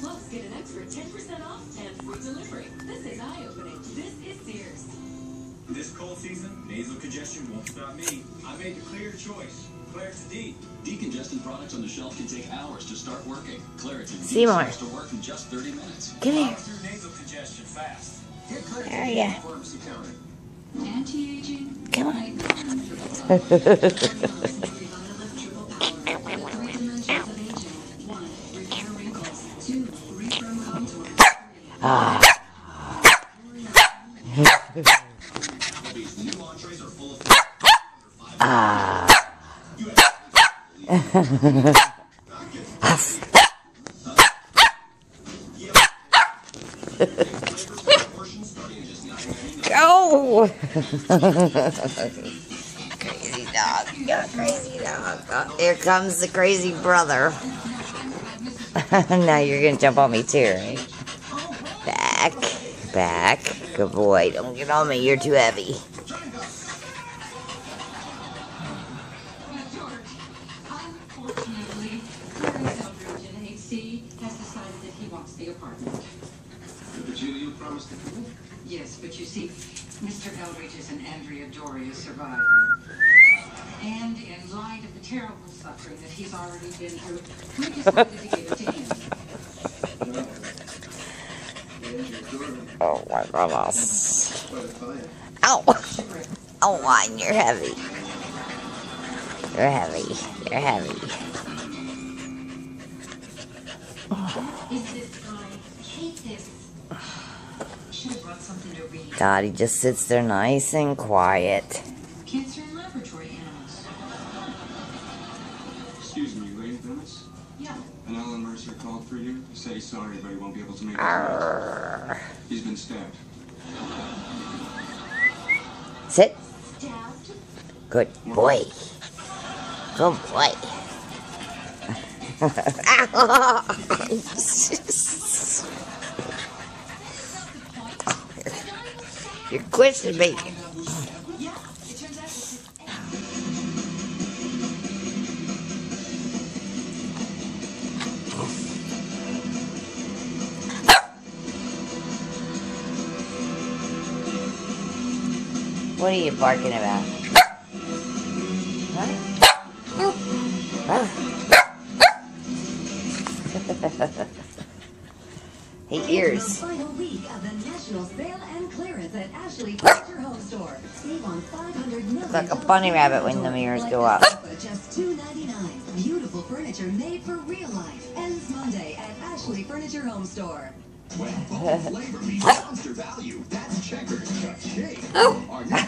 Plus, get an extra 10% off and free delivery. This is eye-opening. This is Sears. This cold season, nasal congestion won't stop me. I made the clear choice. Claritin D. Decongestant products on the shelf can take hours to start working. Claritin D Seymour. starts to work in just 30 minutes. Come here. Power through nasal congestion fast. Get Claritin There D oh, ya. pharmacy counter. Anti-aging. Come on. Ah. Ah. portions starting at just 9 Go! crazy dog. Crazy dog. Oh, here comes the crazy brother. now you're gonna jump on me too, right? Back. Back. Good boy. Don't get on me. You're too heavy. To. Yes, but you see, Mr. Eldridge Andrea Doria. And in light of the terrible suffering that he's already been through, we decided to give it to him. Oh my goodness. Ow! Oh, one, you're heavy. You're heavy. You're heavy. Is this guy? I hate this. Should have brought something to read. Dottie just sits there nice and quiet. Cancer in laboratory animals. Excuse me, Lady Venice. Yeah. And Alan Mercer called for you. He said he's sorry, but he won't be able to make it. Arrgh. He's been stabbed. Sit. Stabbed? Good boy. Good boy. You're questioning me. What are you barking about? Huh? hey, ears. Final week of the national sale and clearance at Ashley Furniture Home Store. Save on 500 million. like a bunny rabbit when the mirrors go up. Just $2.99. Beautiful furniture made for real life. Ends Monday at Ashley Furniture Home Store. When bold flavor meets monster value, that's Checkers Cut Shake. Oh. Our